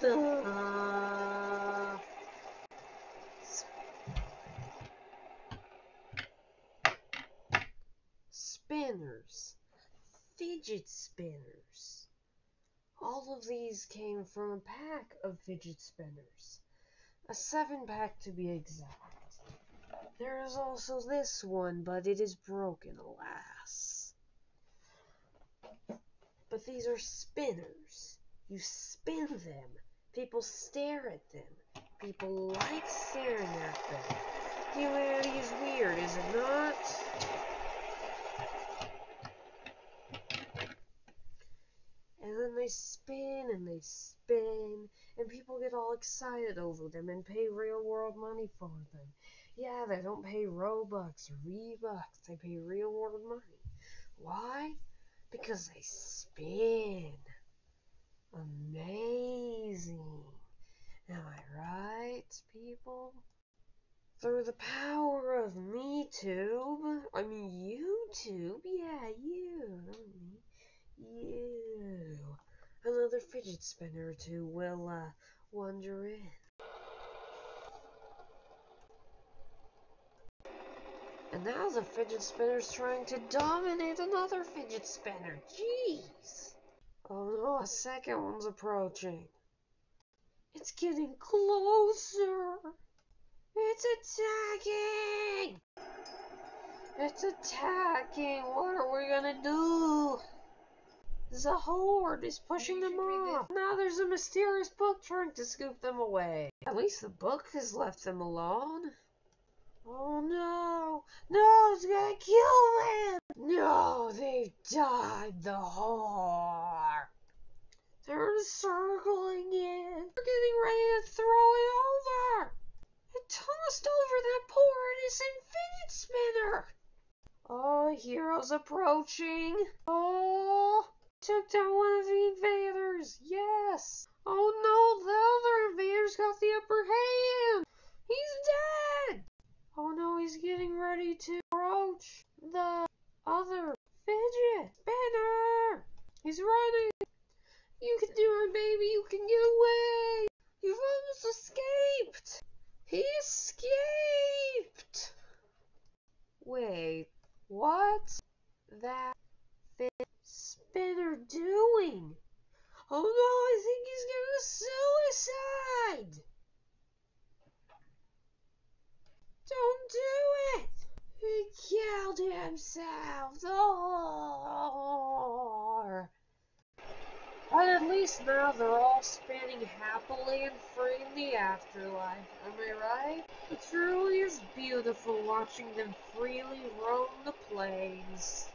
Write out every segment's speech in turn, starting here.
Duh. Spinners. Fidget spinners. All of these came from a pack of fidget spinners. A seven pack to be exact. There is also this one, but it is broken, alas. But these are spinners. You spin them. People stare at them. People like staring at them. Humanity is weird, is it not? And then they spin and they spin, and people get all excited over them and pay real world money for them. Yeah, they don't pay Robux or V-Bucks, they pay real world money. Why? Because they spin. Amazing. Am I right, people? Through the power of MeTube, I mean YouTube, yeah, you, not me, you. Another fidget spinner or two will uh, wander in. And now the fidget spinner's trying to dominate another fidget spinner. Jeez. Oh no, a second one's approaching. It's getting closer. It's attacking. It's attacking. What are we gonna do? The horde is pushing them off. Now there's a mysterious book trying to scoop them away. At least the book has left them alone. Oh no! No, it's gonna kill them! No, they've died, the whore! They're circling in. They're getting ready to throw it over! It tossed over that poor innocent spinner! Oh, heroes approaching! Oh! Took down one of the invaders! Yes! Oh no, the other invaders got the upper hand! He's dead! Oh no, he's getting ready to approach the other fidget spinner. He's running. You can do it, baby. You can get away. You've almost escaped. He escaped. What? That spinner doing? Oh no, I think he's gonna suicide. Don't do it! He killed himself! Oh! But at least now they're all spinning happily and free in the afterlife. Am I right? It truly is beautiful watching them freely roam the plains.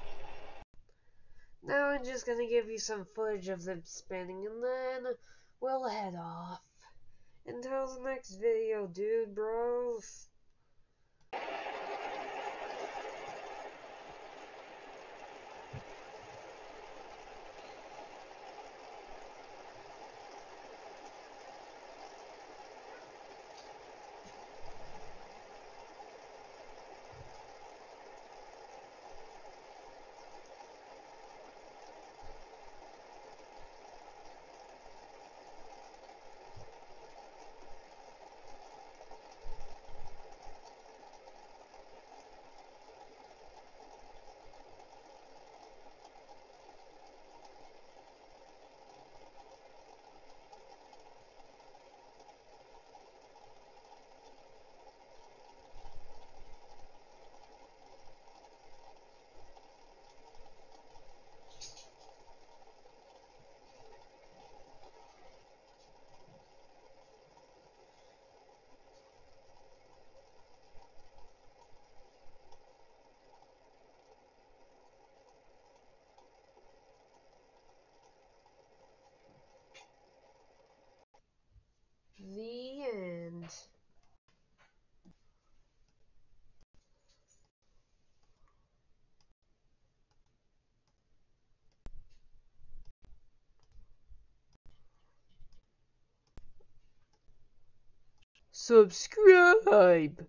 Now I'm just gonna give you some footage of them spinning and then we'll head off. Until the next video, dude bros. The end. Subscribe!